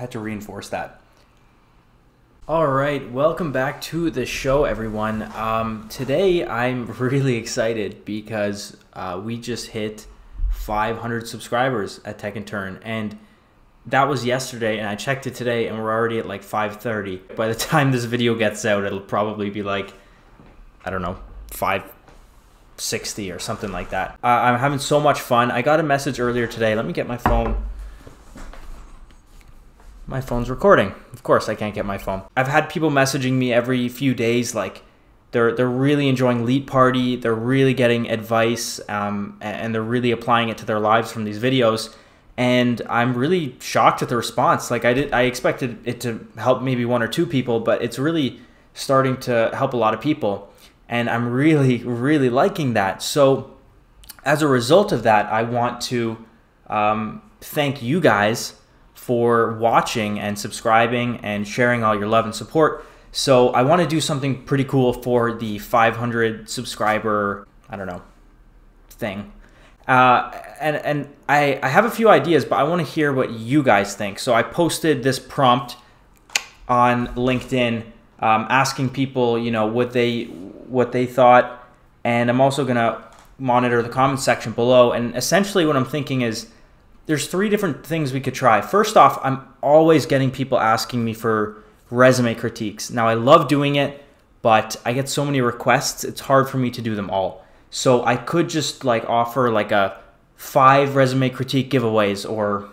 had to reinforce that. All right, welcome back to the show, everyone. Um, today I'm really excited because uh, we just hit 500 subscribers at Tech Intern, and that was yesterday, and I checked it today, and we're already at like 5:30. By the time this video gets out, it'll probably be like, I don't know, 560 or something like that. Uh, I'm having so much fun. I got a message earlier today. Let me get my phone. My phone's recording. Of course, I can't get my phone. I've had people messaging me every few days, like they're they're really enjoying LeetParty. They're really getting advice, um, and they're really applying it to their lives from these videos and I'm really shocked at the response. Like I did, I expected it to help maybe one or two people, but it's really starting to help a lot of people, and I'm really, really liking that. So, as a result of that, I want to um, thank you guys for watching and subscribing and sharing all your love and support. So, I want to do something pretty cool for the 500 subscriber, I don't know, thing. Uh, and and I, I have a few ideas, but I want to hear what you guys think. So I posted this prompt on LinkedIn um, asking people, you know, what they what they thought, and I'm also gonna monitor the comment section below. And essentially, what I'm thinking is there's three different things we could try. First off, I'm always getting people asking me for resume critiques. Now I love doing it, but I get so many requests, it's hard for me to do them all. So I could just like offer like a five resume critique giveaways or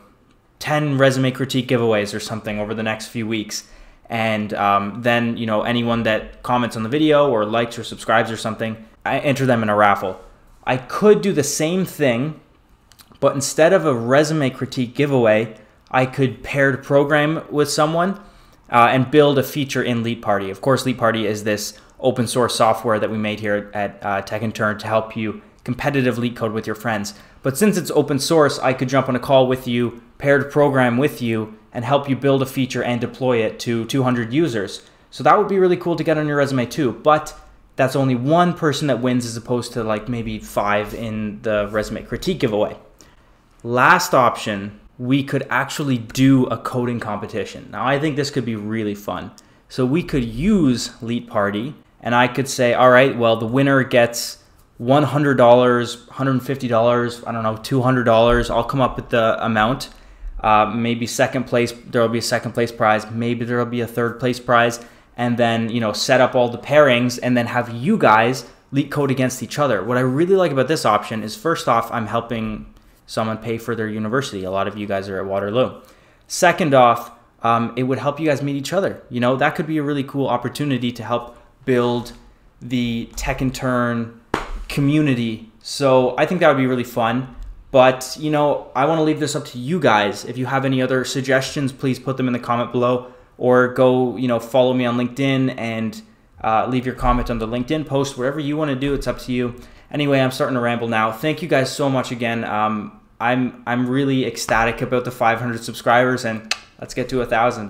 10 resume critique giveaways or something over the next few weeks. And um, then, you know, anyone that comments on the video or likes or subscribes or something, I enter them in a raffle. I could do the same thing, but instead of a resume critique giveaway, I could paired program with someone uh, and build a feature in LeetParty. Of course, LeetParty is this open source software that we made here at uh, Tech to help you competitive code with your friends. But since it's open source, I could jump on a call with you, paired program with you, and help you build a feature and deploy it to 200 users. So that would be really cool to get on your resume too. But that's only one person that wins as opposed to like maybe five in the resume critique giveaway. Last option, we could actually do a coding competition. Now I think this could be really fun. So we could use LeetParty and I could say, all right, well, the winner gets $100, $150, I don't know, $200. I'll come up with the amount. Uh, maybe second place, there will be a second place prize. Maybe there will be a third place prize. And then, you know, set up all the pairings and then have you guys LeetCode against each other. What I really like about this option is first off, I'm helping someone pay for their university. A lot of you guys are at Waterloo. Second off, um, it would help you guys meet each other. You know, that could be a really cool opportunity to help build the Tech Intern community. So I think that would be really fun. But, you know, I want to leave this up to you guys. If you have any other suggestions, please put them in the comment below or go, you know, follow me on LinkedIn and uh, leave your comment on the LinkedIn post. Whatever you want to do, it's up to you. Anyway, I'm starting to ramble now. Thank you guys so much again. Um, I'm I'm really ecstatic about the 500 subscribers and let's get to a thousand.